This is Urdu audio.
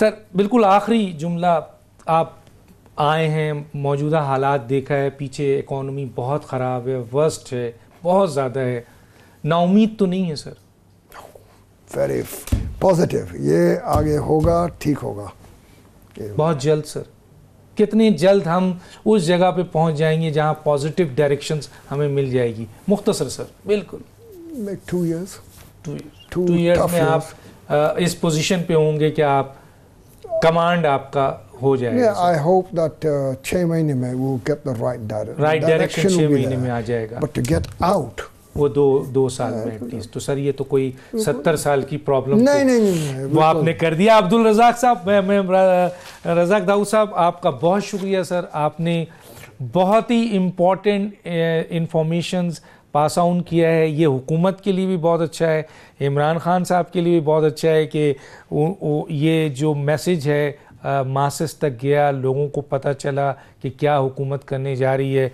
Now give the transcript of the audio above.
سر بالکل آخری جملہ آپ آئے ہیں موجودہ حالات دیکھا ہے پیچھے اکانومی بہت خراب ہے ورسٹ ہے بہت زیادہ ہے۔ نا امید تو نہیں ہے سر۔ ویری پازیٹیو یہ آگے ہوگا ٹھیک ہوگا۔ بہت جلد سر۔ کتنے جلد ہم اس جگہ پہ پہنچ جائیں گے جہاں پازیٹیو ڈائریکشنز ہمیں مل جائے گی۔ مختصر سر۔ بالکل۔ ٹو ایئرس ٹو ایئرس میں آپ اس پوزیشن پہ ہوں گے کہ آپ کمانڈ آپ کا ہو جائے گا آئی ہوپ دیٹ چھ مہینے میں وہ get the right right direction چھ مہینے میں آ جائے گا بٹ ٹو گیٹ آؤٹ وہ دو دو سال میں ایٹ لیسٹ تو سر یہ تو کوئی ستر سال کی پرابلم نہیں نہیں وہ آپ نے کر دیا۔ عبد الرزاق صاحب میں میں رزاق داؤ صاحب آپ کا بہت شکریہ سر۔ آپ نے بہت ہی امپورٹنٹ انفارمیشنز پاس آن کیا ہے، یہ حکومت کے لیے بھی بہت اچھا ہے، عمران خان صاحب کے لیے بھی بہت اچھا ہے کہ یہ جو میسج ہے ماسس تک گیا، لوگوں کو پتہ چلا کہ کیا حکومت کرنے جا رہی ہے۔